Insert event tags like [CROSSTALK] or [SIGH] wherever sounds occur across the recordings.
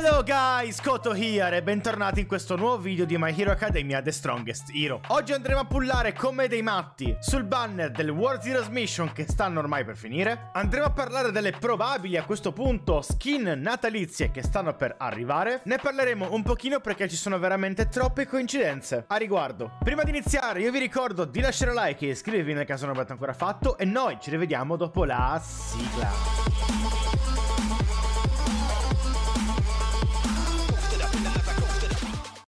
Hello guys, Koto here e bentornati in questo nuovo video di My Hero Academia The Strongest Hero. Oggi andremo a pullare come dei matti sul banner del World Heroes Mission che stanno ormai per finire. Andremo a parlare delle probabili a questo punto skin natalizie che stanno per arrivare. Ne parleremo un pochino perché ci sono veramente troppe coincidenze a riguardo. Prima di iniziare io vi ricordo di lasciare like e iscrivervi nel caso non l'abbiate ancora fatto e noi ci rivediamo dopo la sigla.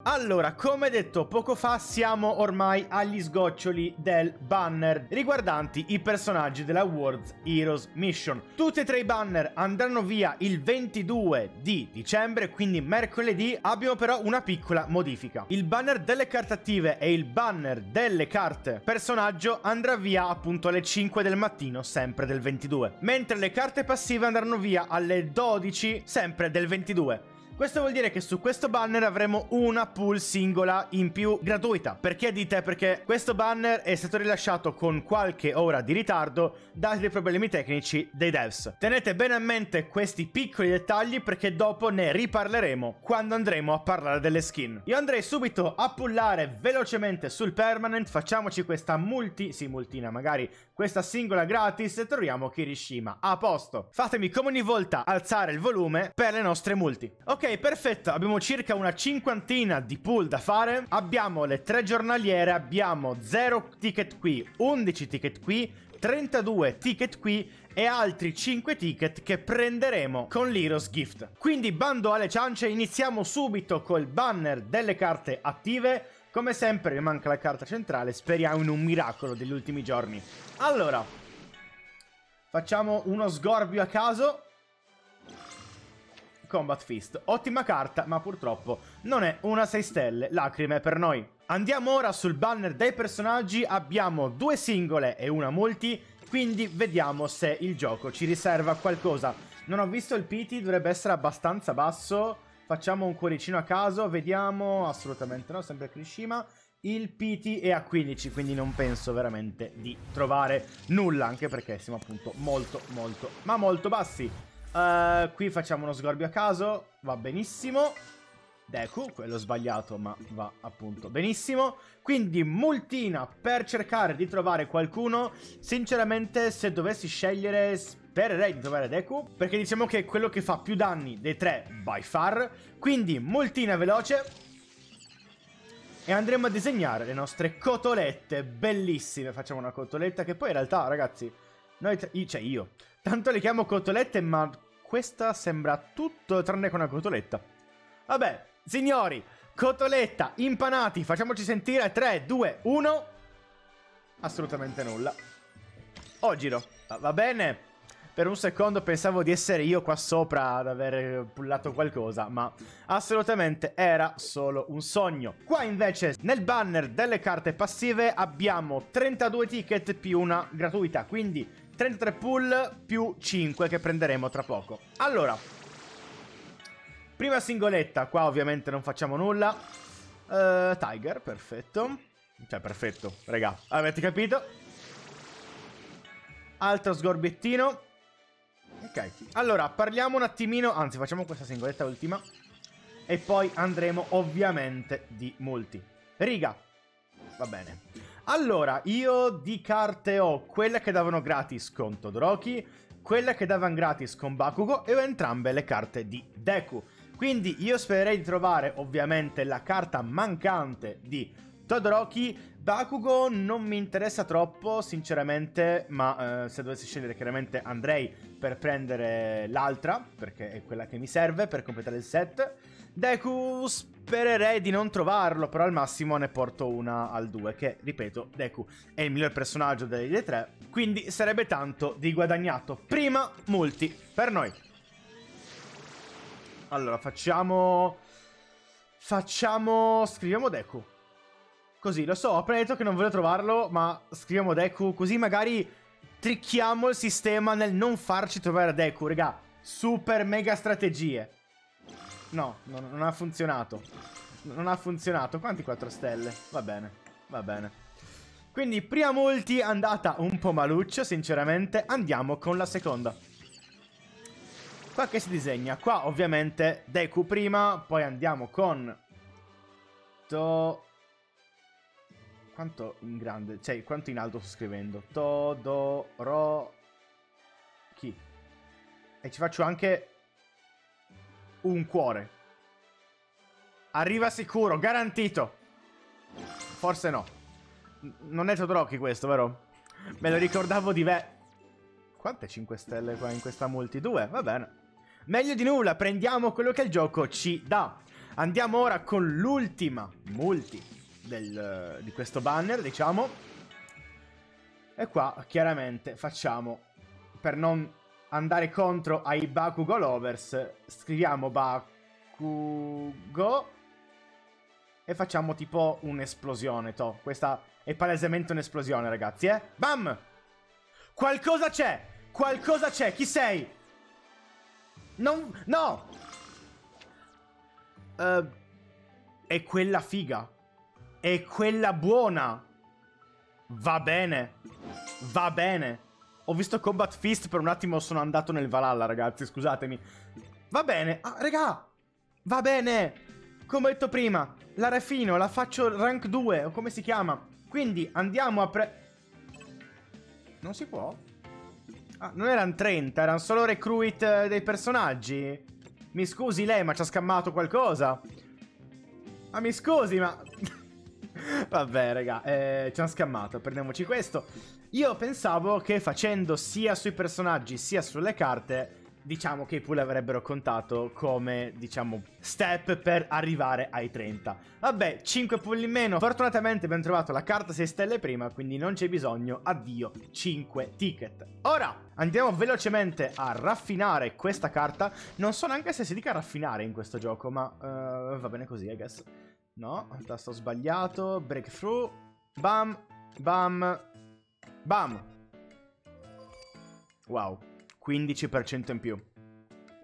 Allora, come detto poco fa, siamo ormai agli sgoccioli del banner riguardanti i personaggi della World Heroes Mission. Tutti e tre i banner andranno via il 22 di dicembre, quindi mercoledì. Abbiamo però una piccola modifica. Il banner delle carte attive e il banner delle carte personaggio andrà via appunto alle 5 del mattino, sempre del 22. Mentre le carte passive andranno via alle 12, sempre del 22. Questo vuol dire che su questo banner avremo una pool singola in più gratuita. Perché dite? Perché questo banner è stato rilasciato con qualche ora di ritardo dati i problemi tecnici dei devs. Tenete bene a mente questi piccoli dettagli perché dopo ne riparleremo quando andremo a parlare delle skin. Io andrei subito a pullare velocemente sul permanent, facciamoci questa multi, sì multina magari, questa singola gratis e troviamo Kirishima. A posto. Fatemi come ogni volta alzare il volume per le nostre multi. Ok, Ok, perfetto. Abbiamo circa una cinquantina di pool da fare. Abbiamo le tre giornaliere, abbiamo 0 ticket qui, 11 ticket qui, 32 ticket qui e altri 5 ticket che prenderemo con l'Heroes Gift. Quindi bando alle ciance, iniziamo subito col banner delle carte attive. Come sempre mi manca la carta centrale, speriamo in un miracolo degli ultimi giorni. Allora, facciamo uno sgorbio a caso. Combat Fist. Ottima carta, ma purtroppo non è una 6 stelle. Lacrime per noi. Andiamo ora sul banner dei personaggi. Abbiamo due singole e una multi. Quindi vediamo se il gioco ci riserva qualcosa. Non ho visto il PT, dovrebbe essere abbastanza basso. Facciamo un cuoricino a caso, vediamo. Assolutamente no, sempre Krishima. Il PT è a 15, quindi non penso veramente di trovare nulla, anche perché siamo appunto molto, molto, ma molto bassi. Uh, qui facciamo uno sgorbio a caso, va benissimo. Deku, quello sbagliato, ma va appunto benissimo. Quindi multina per cercare di trovare qualcuno. Sinceramente, se dovessi scegliere, spererei di trovare Deku. Perché diciamo che è quello che fa più danni dei tre, by far. Quindi multina veloce. E andremo a disegnare le nostre cotolette bellissime. Facciamo una cotoletta che poi in realtà, ragazzi, noi, cioè io, tanto le chiamo cotolette, ma questa sembra tutto tranne che una cotoletta. Vabbè, signori, cotoletta, impanati, facciamoci sentire 3, 2, 1. Assolutamente nulla. Oh, giro. Va bene. Per un secondo pensavo di essere io qua sopra ad aver pullato qualcosa, ma assolutamente era solo un sogno. Qua invece nel banner delle carte passive abbiamo 32 ticket più una gratuita, quindi 33 pull più 5 che prenderemo tra poco. Allora, prima singoletta, qua ovviamente non facciamo nulla. Uh, Tiger, perfetto. Cioè, perfetto, raga, avete capito? Altro sgorbiettino. Ok, allora parliamo un attimino, anzi facciamo questa singoletta ultima. E poi andremo ovviamente di multi. Riga, va bene. Allora, io di carte ho quelle che davano gratis con Todoroki, quelle che davano gratis con Bakugo e ho entrambe le carte di Deku. Quindi io spererei di trovare ovviamente la carta mancante di Todoroki. Bakugo non mi interessa troppo, sinceramente, ma eh, se dovessi scegliere chiaramente andrei per prendere l'altra, perché è quella che mi serve per completare il set. Deku spererei di non trovarlo, però al massimo ne porto una al 2, che, ripeto, Deku è il miglior personaggio delle tre, quindi sarebbe tanto di guadagnato. Prima, multi, per noi. Allora, facciamo... Facciamo... Scriviamo Deku. Così, lo so, ho appena detto che non voglio trovarlo, ma scriviamo Deku, così magari tricchiamo il sistema nel non farci trovare Deku, raga. Super mega strategie. No, non, non ha funzionato. Non ha funzionato. Quanti 4 stelle? Va bene, va bene. Quindi prima multi andata un po' maluccio, sinceramente. Andiamo con la seconda. Qua che si disegna? Qua ovviamente Deku prima, poi andiamo con... To... Quanto in grande? Cioè, quanto in alto sto scrivendo? To, do, ro... Chi? E ci faccio anche... Un cuore. Arriva sicuro, garantito. Forse no. non è Todoroki questo, vero? Me lo ricordavo di... Ve Quante 5 stelle qua in questa multi? Due, va bene. Meglio di nulla, prendiamo quello che il gioco ci dà. Andiamo ora con l'ultima multi del, di questo banner, diciamo. E qua, chiaramente, facciamo, per non andare contro ai Bakugo Lovers, scriviamo Bakugo e facciamo tipo un'esplosione, to. Questa è palesemente un'esplosione, ragazzi, eh? Bam! Qualcosa c'è! Qualcosa c'è! Chi sei? Non... No! Uh, è quella figa. È quella buona. Va bene. Va bene. Ho visto Combat Fist per un attimo sono andato nel Valhalla, ragazzi, scusatemi. Va bene. Ah, raga. Va bene. Come ho detto prima, la refino, la faccio rank 2, o come si chiama. Quindi andiamo a pre... Non si può? Ah, non erano 30, erano solo recruit eh, dei personaggi. Mi scusi lei, ma ci ha scammato qualcosa. Ma mi scusi, ma... [LAUGHS] Vabbè, raga, eh, ci hanno scammato, prendiamoci questo. Io pensavo che facendo sia sui personaggi sia sulle carte diciamo che i pool avrebbero contato come, diciamo, step per arrivare ai 30. Vabbè, 5 pool in meno. Fortunatamente abbiamo trovato la carta 6 stelle prima, quindi non c'è bisogno. Addio, 5 ticket. Ora, andiamo velocemente a raffinare questa carta. Non so neanche se si dica raffinare in questo gioco, ma uh, va bene così, I guess. No, tasto sbagliato, breakthrough, bam, bam, bam. Wow. 15% in più.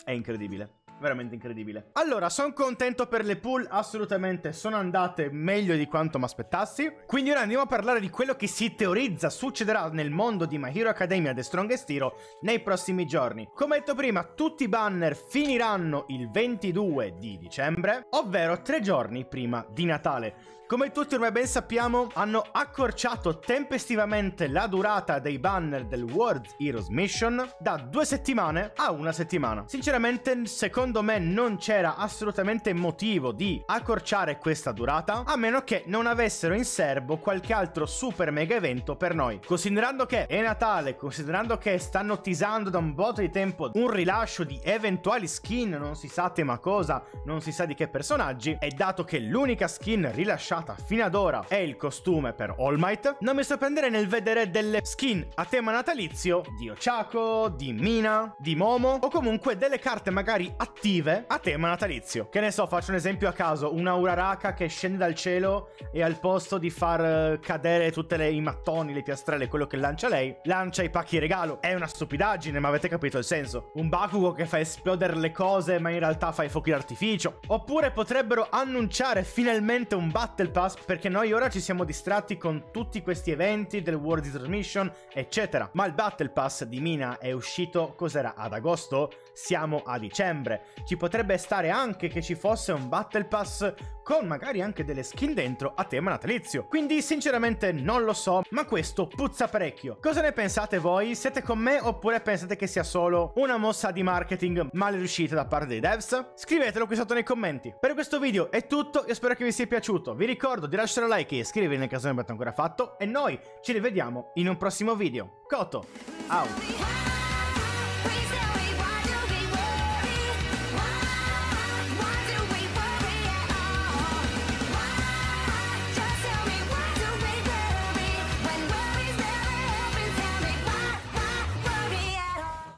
È incredibile veramente incredibile. Allora, sono contento per le pool, assolutamente sono andate meglio di quanto mi aspettassi. Quindi ora andiamo a parlare di quello che si teorizza succederà nel mondo di My Hero Academia The Strongest Hero nei prossimi giorni. Come detto prima, tutti i banner finiranno il 22 di dicembre, ovvero tre giorni prima di Natale. Come tutti ormai ben sappiamo, hanno accorciato tempestivamente la durata dei banner del World Heroes Mission da due settimane a una settimana. Sinceramente, secondo me non c'era assolutamente motivo di accorciare questa durata, a meno che non avessero in serbo qualche altro super mega evento per noi. Considerando che è Natale, considerando che stanno teasando da un botto di tempo un rilascio di eventuali skin, non si sa tema cosa, non si sa di che personaggi, e dato che l'unica skin rilasciata usata fino ad ora è il costume per All Might, non mi sorprenderei nel vedere delle skin a tema natalizio di Ochako, di Mina, di Momo o comunque delle carte magari attive a tema natalizio. Che ne so, faccio un esempio a caso, una Uraraka che scende dal cielo e al posto di far eh, cadere tutte le, i mattoni, le piastrelle, quello che lancia lei, lancia i pacchi regalo. È una stupidaggine, ma avete capito il senso. Un Bakugo che fa esplodere le cose ma in realtà fa i fuochi d'artificio. Oppure potrebbero annunciare finalmente un Battle Pass perché noi ora ci siamo distratti con tutti questi eventi del World Transmission, eccetera. Ma il Battle Pass di Mina è uscito, cos'era, ad agosto? Siamo a dicembre. Ci potrebbe stare anche che ci fosse un Battle Pass con magari anche delle skin dentro a tema natalizio. Quindi sinceramente non lo so, ma questo puzza parecchio. Cosa ne pensate voi? Siete con me oppure pensate che sia solo una mossa di marketing mal riuscita da parte dei devs? Scrivetelo qui sotto nei commenti. Per questo video è tutto, io spero che vi sia piaciuto. Vi ricordo di lasciare un like e iscrivervi nel caso non l'abbiate ancora fatto e noi ci rivediamo in un prossimo video. Koto, out!